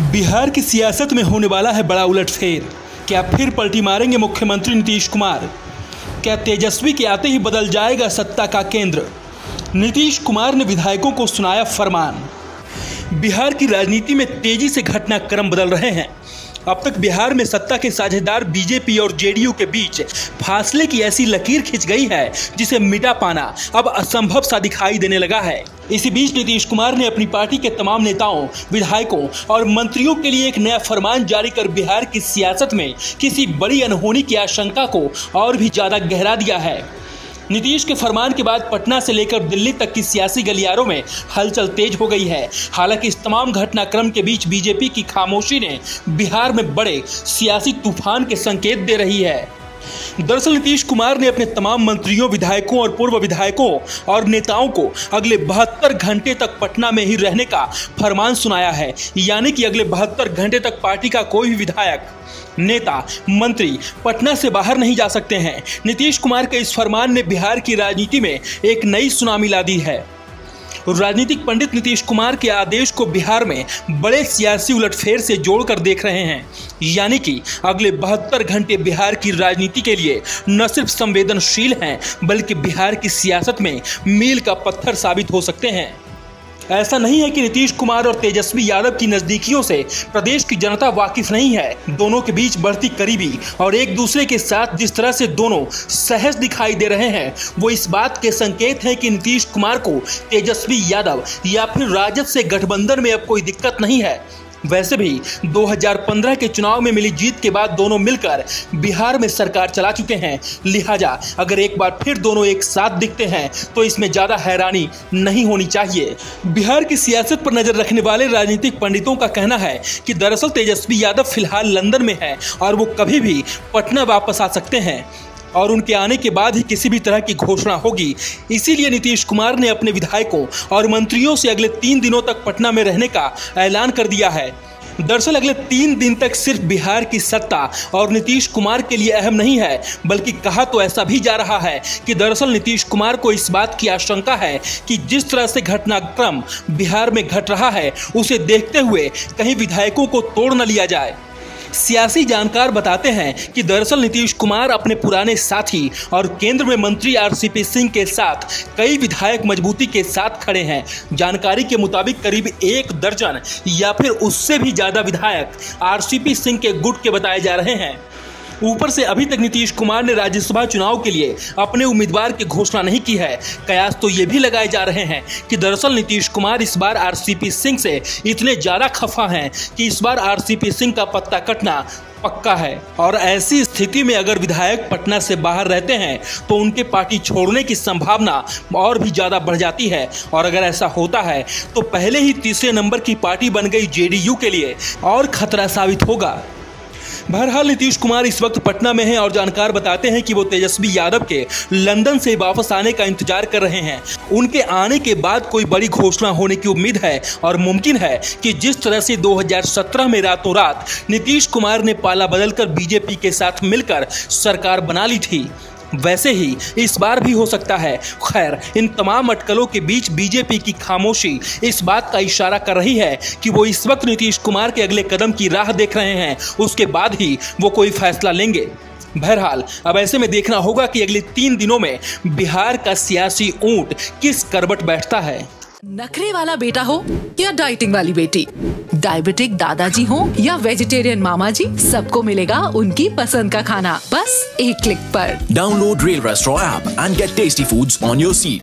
बिहार की सियासत में होने वाला है बड़ा उलटफेर क्या फिर पलटी मारेंगे मुख्यमंत्री नीतीश कुमार? क्या तेजस्वी के आते ही बदल जाएगा सत्ता का केंद्र? नीतीश कुमार ने विधायकों को सुनाया फरमान। बिहार की राजनीति में तेज़ी से घटनाक्रम बदल रहे हैं। अब तक बिहार में सत्ता के साझेदार बीजेपी और जेडीयू के बीच फासले की ऐसी लकीर खिंच गई है, जिसे मिटा पाना अब असंभव सा दिखाई देने लगा है। इसी बीच नीतीश कुमार ने अपनी पार्टी के तमाम नेताओं, विधायकों और मंत्रियों के लिए एक नया फरमान जारी कर बिहार की सियासत में किसी बड़ी अनहोनी की आशंका को और भी ज़्यादा गहरा दिया है। नीतीश के फरमान के बाद पटना से लेकर दिल्ली तक की सियासी गलियारों में हलचल तेज हो गई है। हालाँकि इस तमाम घटनाक्रम के बीच बीजेपी की खामोशी ने बिहार में बड़े सियासी तूफ़ान के संकेत दे रही है। दरअसल नीतीश कुमार ने अपने तमाम मंत्रियों, विधायकों और पूर्व विधायकों और नेताओं को अगले बहत्तर घंटे तक पटना में ही रहने का फरमान सुनाया है, यानी कि अगले बहत्तर घंटे तक पार्टी का कोई भी विधायक, नेता, मंत्री पटना से बाहर नहीं जा सकते हैं। नीतीश कुमार के इस फरमान ने बिहार की राजनीति में एक नई सुनामी ला दी है। राजनीतिक पंडित नीतीश कुमार के आदेश को बिहार में बड़े सियासी उलटफेर से जोड़कर देख रहे हैं। यानी कि अगले बहत्तर घंटे बिहार की राजनीति के लिए न सिर्फ़ संवेदनशील हैं, बल्कि बिहार की सियासत में मील का पत्थर साबित हो सकते हैं। ऐसा नहीं है कि नीतीश कुमार और तेजस्वी यादव की नजदीकियों से प्रदेश की जनता वाकिफ नहीं है। दोनों के बीच बढ़ती करीबी और एक दूसरे के साथ जिस तरह से दोनों सहज दिखाई दे रहे हैं, वो इस बात के संकेत है कि नीतीश कुमार को तेजस्वी यादव या फिर राजद से गठबंधन में अब कोई दिक्कत नहीं है। वैसे भी 2015 के चुनाव में मिली जीत के बाद दोनों मिलकर बिहार में सरकार चला चुके हैं। लिहाजा अगर एक बार फिर दोनों एक साथ दिखते हैं तो इसमें ज़्यादा हैरानी नहीं होनी चाहिए। बिहार की सियासत पर नज़र रखने वाले राजनीतिक पंडितों का कहना है कि दरअसल तेजस्वी यादव फ़िलहाल लंदन में है और वो कभी भी पटना वापस आ सकते हैं। और उनके आने के बाद ही किसी भी तरह की घोषणा होगी। इसीलिए नीतीश कुमार ने अपने विधायकों और मंत्रियों से अगले तीन दिनों तक पटना में रहने का ऐलान कर दिया है। दरअसल अगले तीन दिन तक सिर्फ़ बिहार की सत्ता और नीतीश कुमार के लिए अहम नहीं है, बल्कि कहा तो ऐसा भी जा रहा है कि दरअसल नीतीश कुमार को इस बात की आशंका है कि जिस तरह से घटनाक्रम बिहार में घट रहा है, उसे देखते हुए कहीं विधायकों को तोड़ न लिया जाए। सियासी जानकार बताते हैं कि दरअसल नीतीश कुमार अपने पुराने साथी और केंद्र में मंत्री आरसीपी सिंह के साथ कई विधायक मजबूती के साथ खड़े हैं। जानकारी के मुताबिक करीब एक दर्जन या फिर उससे भी ज़्यादा विधायक आरसीपी सिंह के गुट के बताए जा रहे हैं। ऊपर से अभी तक नीतीश कुमार ने राज्यसभा चुनाव के लिए अपने उम्मीदवार की घोषणा नहीं की है। कयास तो ये भी लगाए जा रहे हैं कि दरअसल नीतीश कुमार इस बार आरसीपी सिंह से इतने ज़्यादा खफा हैं कि इस बार आरसीपी सिंह का पत्ता कटना पक्का है। और ऐसी स्थिति में अगर विधायक पटना से बाहर रहते हैं तो उनके पार्टी छोड़ने की संभावना और भी ज़्यादा बढ़ जाती है। और अगर ऐसा होता है तो पहले ही तीसरे नंबर की पार्टी बन गई जेडीयू के लिए और खतरा साबित होगा। बहरहाल नीतीश कुमार इस वक्त पटना में हैं और जानकार बताते हैं कि वो तेजस्वी यादव के लंदन से वापस आने का इंतज़ार कर रहे हैं। उनके आने के बाद कोई बड़ी घोषणा होने की उम्मीद है और मुमकिन है कि जिस तरह से 2017 में रातों रात नीतीश कुमार ने पाला बदलकर बीजेपी के साथ मिलकर सरकार बना ली थी। वैसे ही इस बार भी हो सकता है। खैर, इन तमाम अटकलों के बीच बीजेपी की खामोशी इस बात का इशारा कर रही है कि वो इस वक्त नीतीश कुमार के अगले कदम की राह देख रहे हैं। उसके बाद ही वो कोई फैसला लेंगे। बहरहाल, अब ऐसे में देखना होगा कि अगले तीन दिनों में बिहार का सियासी ऊँट किस करबट बैठता है। नखरे वाला बेटा हो या डाइटिंग वाली बेटी? डायबिटिक दादाजी हो या वेजिटेरियन मामा जी सबको मिलेगा उनकी पसंद का खाना। बस एक क्लिक पर। Download rail restaurant and get tasty foods on your seat.